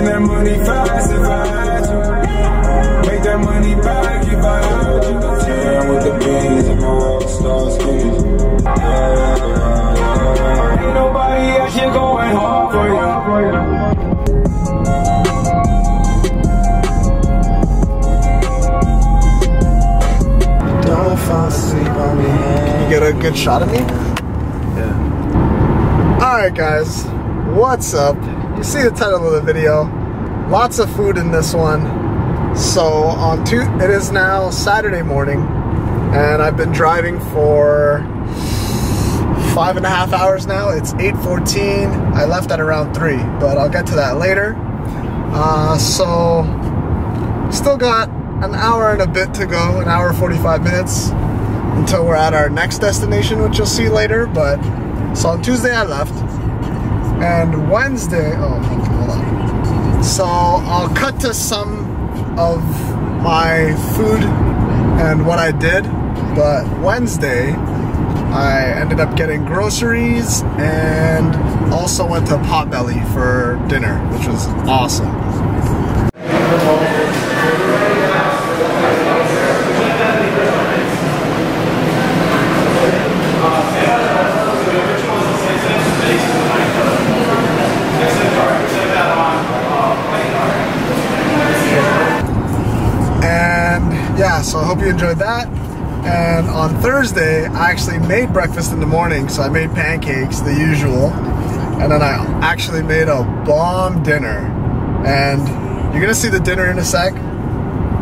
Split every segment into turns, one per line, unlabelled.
Getting that money fast if I had to. Make that money back if I had to. Yeah, with the beans and my rock star skins. Yeah, yeah, yeah. Ain't nobody out here going hard for you.
Don't fall asleep on me.
You get a good shot of me?
Yeah.
Alright guys, what's up? You see the title of the video. Lots of food in this one. So on two it is now Saturday morning and I've been driving for five and a half hours now. It's 8.14. I left at around 3, but I'll get to that later. Uh, so still got an hour and a bit to go, an hour 45 minutes until we're at our next destination, which you'll see later. But so on Tuesday I left, and Wednesday, oh, hold on. So I'll cut to some of my food and what I did, but Wednesday I ended up getting groceries and also went to Potbelly for dinner, which was awesome. And yeah, so I hope you enjoyed that. And on Thursday, I actually made breakfast in the morning, so I made pancakes, the usual. And then I actually made a bomb dinner. And you're gonna see the dinner in a sec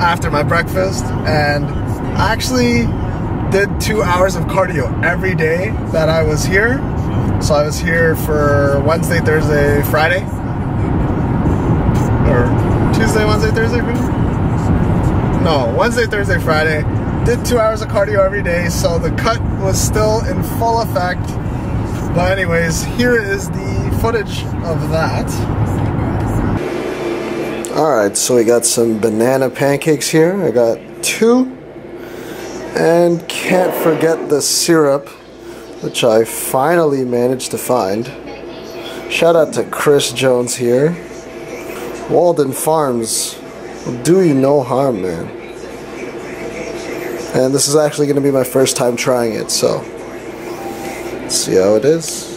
after my breakfast. And I actually did two hours of cardio every day that I was here. So I was here for Wednesday, Thursday, Friday. Or Tuesday, Wednesday, Thursday? No, Wednesday, Thursday, Friday. Did two hours of cardio every day, so the cut was still in full effect. But anyways, here is the footage of that. Alright, so we got some banana pancakes here. I got two. And can't forget the syrup, which I finally managed to find. Shout out to Chris Jones here. Walden Farms will do you no harm, man. And this is actually going to be my first time trying it, so let's see how it is.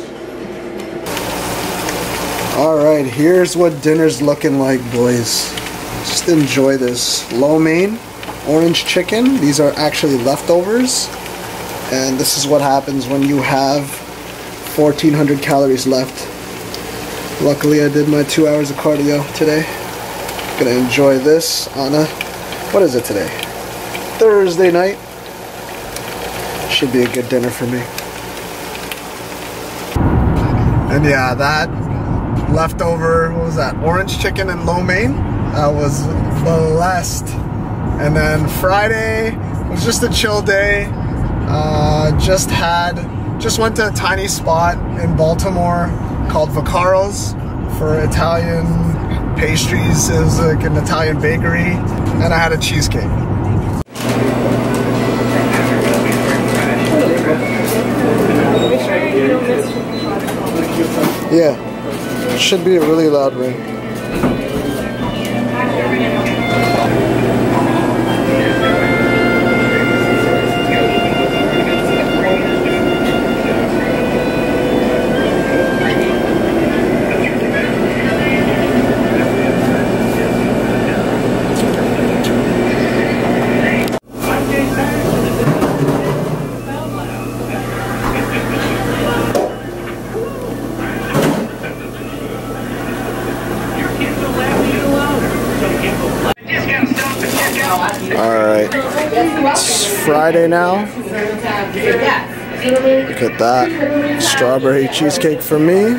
Alright, here's what dinner's looking like, boys. Just enjoy this. Lo mein, orange chicken. These are actually leftovers. And this is what happens when you have 1400 calories left. Luckily, I did my two hours of cardio today. Gonna enjoy this on a, what is it today? Thursday night. Should be a good dinner for me. And yeah, that leftover, what was that? Orange chicken and lo mein. That was blessed. And then Friday was just a chill day. Uh, just had, just went to a tiny spot in Baltimore called Vaccaro's for Italian pastries. It was like an Italian bakery. And I had a cheesecake. Yeah, should be a really loud ring. Friday now. Look at that. Strawberry cheesecake for me.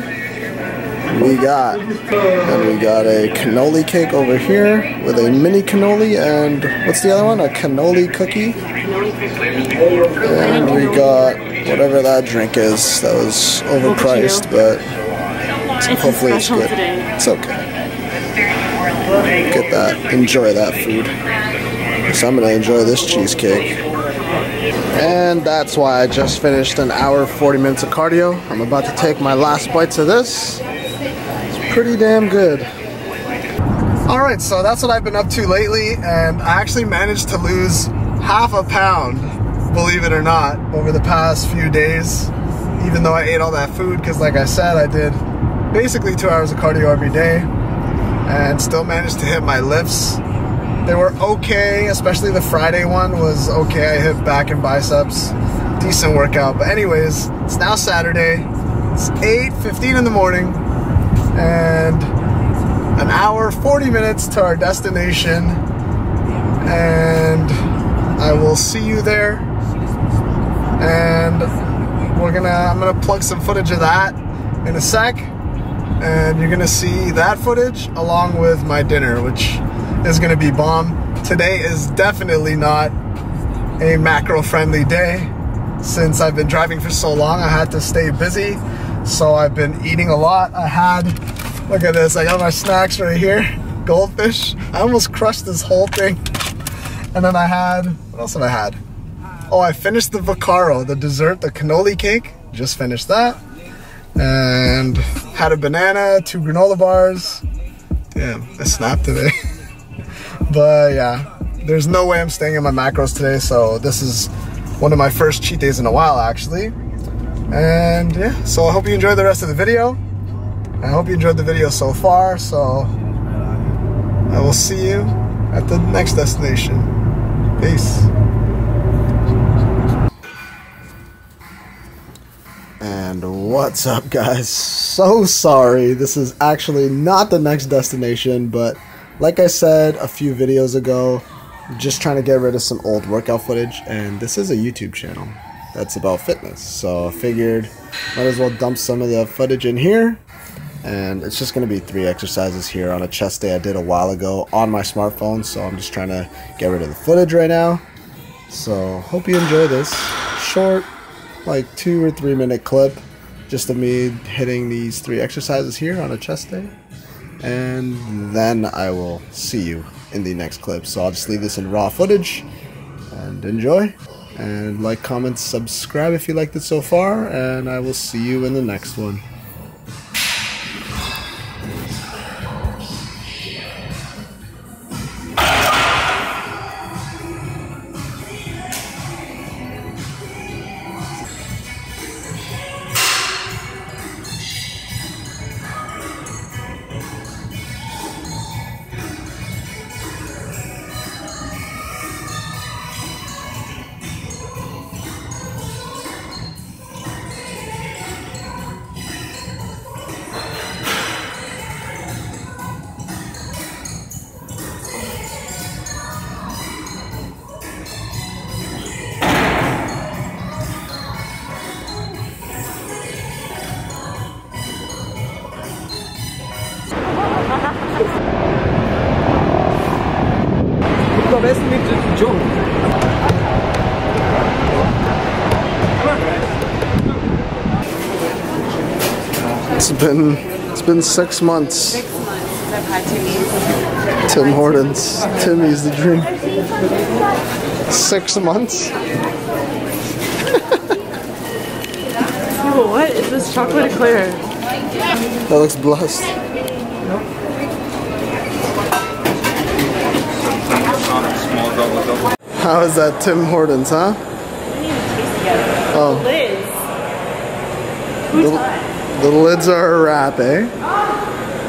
We got, and we got a cannoli cake over here with a mini cannoli and what's the other one? A cannoli cookie. And we got whatever that drink is that was overpriced, but hopefully it's good. It's okay. Get that. Enjoy that food. So I'm gonna enjoy this cheesecake. And that's why I just finished an hour 40 minutes of cardio. I'm about to take my last bites of this. It's pretty damn good. All right, so that's what I've been up to lately, and I actually managed to lose half a pound, believe it or not, over the past few days, even though I ate all that food, because like I said, I did basically two hours of cardio every day, and still managed to hit my lifts. They were okay, especially the Friday one was okay. I hit back and biceps, decent workout. But anyways, it's now Saturday. It's 8.15 in the morning, and an hour, 40 minutes to our destination. And I will see you there. And we're gonna, I'm gonna plug some footage of that in a sec. And you're gonna see that footage along with my dinner, which is gonna be bomb. Today is definitely not a macro friendly day. Since I've been driving for so long, I had to stay busy. So I've been eating a lot. I had, look at this, I got my snacks right here. Goldfish. I almost crushed this whole thing. And then I had, what else have I had? Oh, I finished the Vaccaro, the dessert, the cannoli cake. Just finished that. And had a banana, two granola bars. Damn, I snapped today. but yeah, there's no way I'm staying in my macros today. So this is one of my first cheat days in a while, actually. And yeah, so I hope you enjoyed the rest of the video. I hope you enjoyed the video so far. So I will see you at the next destination. Peace. And what's up, guys? So sorry. This is actually not the next destination, but like I said a few videos ago, just trying to get rid of some old workout footage, and this is a YouTube channel that's about fitness. So I figured might as well dump some of the footage in here. And it's just going to be three exercises here on a chest day I did a while ago on my smartphone. So I'm just trying to get rid of the footage right now. So hope you enjoy this short, like two or three minute clip just of me hitting these three exercises here on a chest day. And then I will see you in the next clip. So I'll just leave this in raw footage and enjoy. And like, comment, subscribe if you liked it so far. And I will see you in the next one. It's been it's been six months.
Six months I've had Timmy's.
Tim Hortons. Timmy's the dream. Six months?
Oh, what is this chocolate eclair?
That looks blessed.
Small double double.
How is that Tim Hortons, huh?
We didn't even taste it yet.
Oh.
Liz. Who's
The? The lids are a wrap, eh?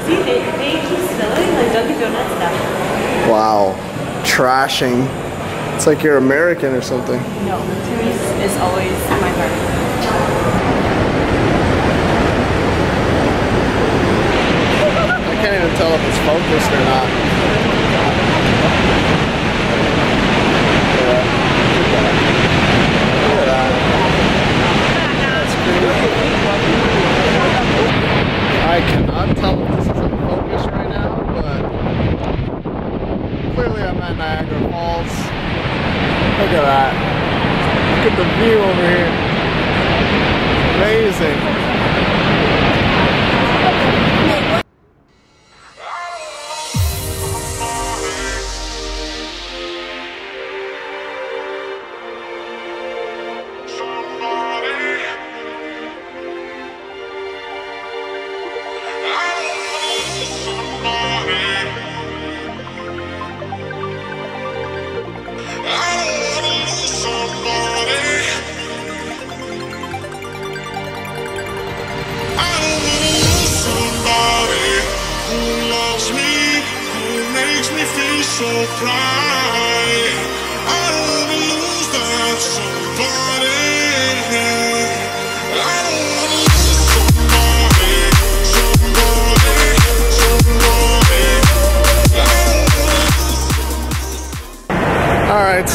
See, they, they keep spilling like Dunkin' Donuts stuff.
Wow. Trashing. It's like you're American or something.
No, Timmy's is always in my heart.
I can't even tell if it's focused or not. Yeah. Look at that. That's crazy. I cannot tell if this is in focus right now, but clearly I'm at Niagara Falls. Look at that. Look at the view over here. Amazing.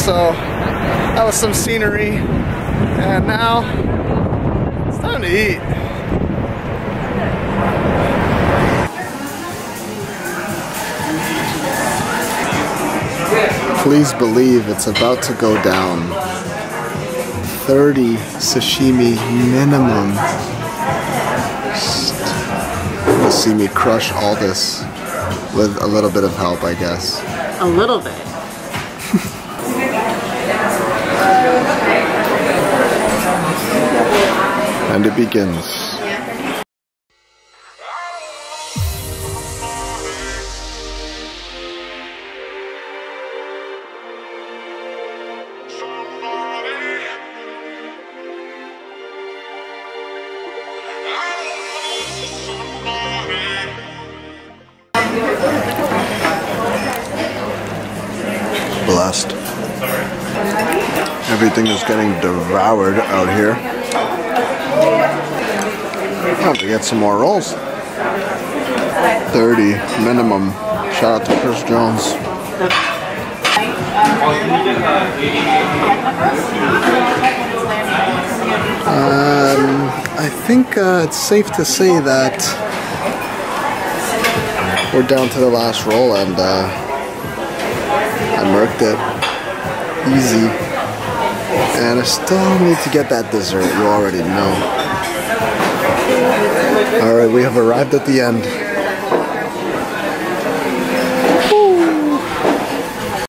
So that
was some scenery, and now it's time to eat. Please believe it's about to go down. 30 sashimi minimum. You'll see me crush all this with a little bit of help, I guess.
A little bit.
And it begins. Blessed. Everything is getting devoured out here. I have to get some more rolls. 30 minimum. Shout out to Chris Jones. Um, I think uh, it's safe to say that we're down to the last roll and uh, I murked it. Easy. And I still need to get that dessert, you already know. Alright, we have arrived at the end.